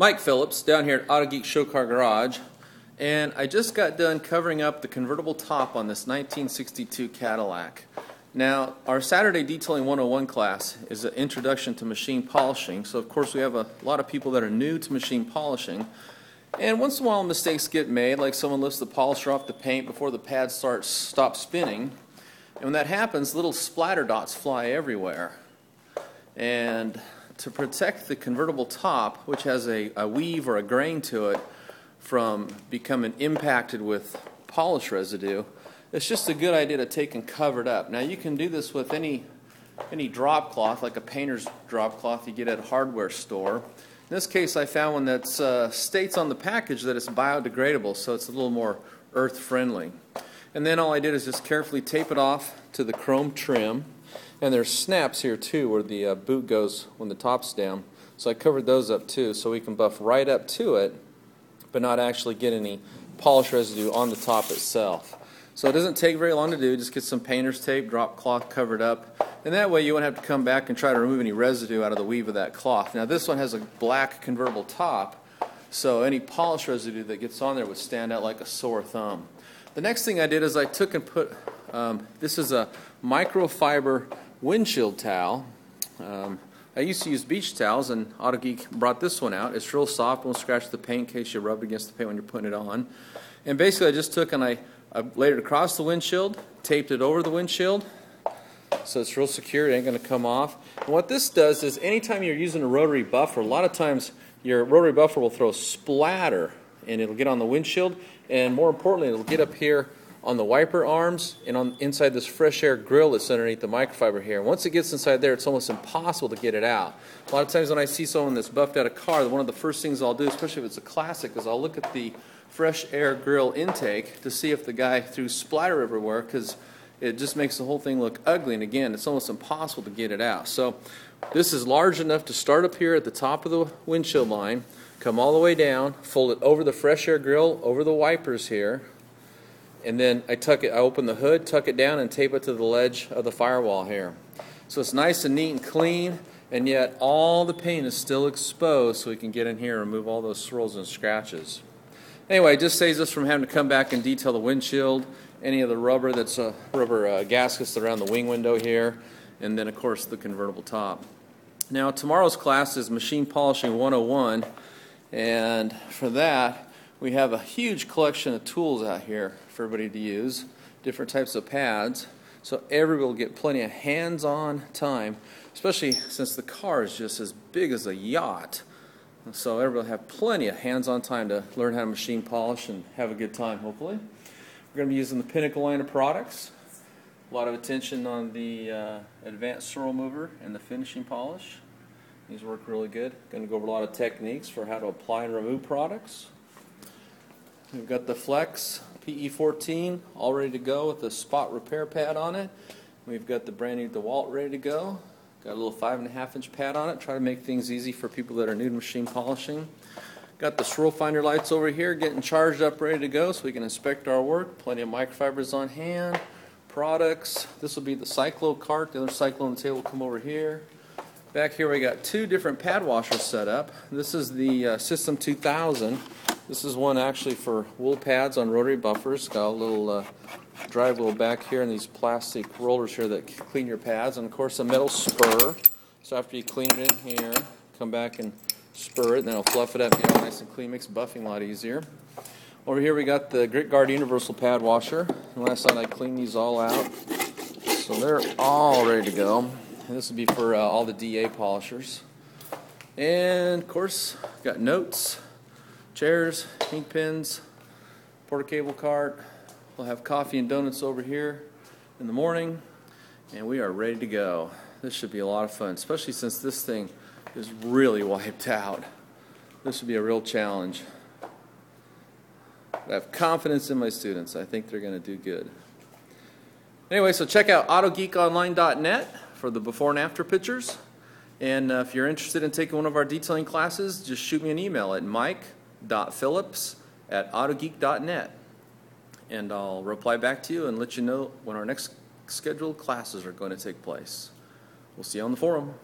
Mike Phillips down here at Auto Geek Show Car Garage and I just got done covering up the convertible top on this 1962 Cadillac. Now our Saturday Detailing 101 class is an introduction to machine polishing so of course we have a lot of people that are new to machine polishing. And once in a while mistakes get made like someone lifts the polisher off the paint before the pad starts stop spinning. And when that happens little splatter dots fly everywhere. And to protect the convertible top, which has a, a weave or a grain to it, from becoming impacted with polish residue, it's just a good idea to take and cover it up. Now you can do this with any any drop cloth, like a painter's drop cloth you get at a hardware store. In this case, I found one that uh, states on the package that it's biodegradable, so it's a little more earth friendly. And then all I did is just carefully tape it off to the chrome trim. And there's snaps here too where the uh, boot goes when the top's down. So I covered those up too so we can buff right up to it but not actually get any polish residue on the top itself. So it doesn't take very long to do. Just get some painter's tape, drop cloth covered up, and that way you won't have to come back and try to remove any residue out of the weave of that cloth. Now this one has a black convertible top, so any polish residue that gets on there would stand out like a sore thumb. The next thing I did is I took and put, um, this is a microfiber windshield towel. Um, I used to use beach towels, and AutoGeek brought this one out. It's real soft, won't scratch the paint in case you rub it against the paint when you're putting it on. And basically, I just took and I, I laid it across the windshield, taped it over the windshield, so it's real secure. It ain't going to come off. And what this does is, anytime you're using a rotary buffer, a lot of times your rotary buffer will throw splatter, and it'll get on the windshield, and more importantly, it'll get up here on the wiper arms and on inside this fresh air grill that's underneath the microfiber here. Once it gets inside there, it's almost impossible to get it out. A lot of times when I see someone that's buffed out a car, one of the first things I'll do, especially if it's a classic, is I'll look at the fresh air grill intake to see if the guy threw splatter everywhere because it just makes the whole thing look ugly. And again, it's almost impossible to get it out. So this is large enough to start up here at the top of the windshield line, come all the way down, fold it over the fresh air grill, over the wipers here, and then I tuck it, I open the hood, tuck it down, and tape it to the ledge of the firewall here. So it's nice and neat and clean, and yet all the paint is still exposed so we can get in here and remove all those swirls and scratches. Anyway, it just saves us from having to come back and detail the windshield, any of the rubber that's uh, rubber uh, gaskets around the wing window here, and then of course the convertible top. Now tomorrow's class is Machine Polishing 101, and for that we have a huge collection of tools out here for everybody to use, different types of pads, so everybody will get plenty of hands-on time, especially since the car is just as big as a yacht. So everybody will have plenty of hands-on time to learn how to machine polish and have a good time, hopefully. We're going to be using the Pinnacle line of products. A lot of attention on the uh, advanced swirl mover and the finishing polish. These work really good. Going to go over a lot of techniques for how to apply and remove products. We've got the Flex PE14 all ready to go with the spot repair pad on it. We've got the brand new DeWalt ready to go. Got a little five and a half inch pad on it. Try to make things easy for people that are new to machine polishing. Got the swirl finder lights over here getting charged up ready to go so we can inspect our work. Plenty of microfibers on hand. Products. This will be the Cyclo cart. The other Cyclo on the table will come over here. Back here we got two different pad washers set up. This is the uh, System 2000. This is one actually for wool pads on rotary buffers. Got a little uh, drive wheel back here and these plastic rollers here that clean your pads. And of course a metal spur. So after you clean it in here, come back and spur it and then it'll fluff it up, get all nice and clean, makes buffing a lot easier. Over here we got the Grit Guard Universal Pad Washer. And last night I cleaned these all out. So they're all ready to go. And this will be for uh, all the DA polishers. And of course, got notes chairs, ink pens, Porter Cable cart. We'll have coffee and donuts over here in the morning, and we are ready to go. This should be a lot of fun, especially since this thing is really wiped out. This would be a real challenge. I have confidence in my students. I think they're going to do good. Anyway, so check out autogeekonline.net for the before and after pictures. And uh, if you're interested in taking one of our detailing classes, just shoot me an email at mike phillips at autogeek.net. And I'll reply back to you and let you know when our next scheduled classes are going to take place. We'll see you on the forum.